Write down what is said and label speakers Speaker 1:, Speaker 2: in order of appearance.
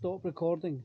Speaker 1: stop recording.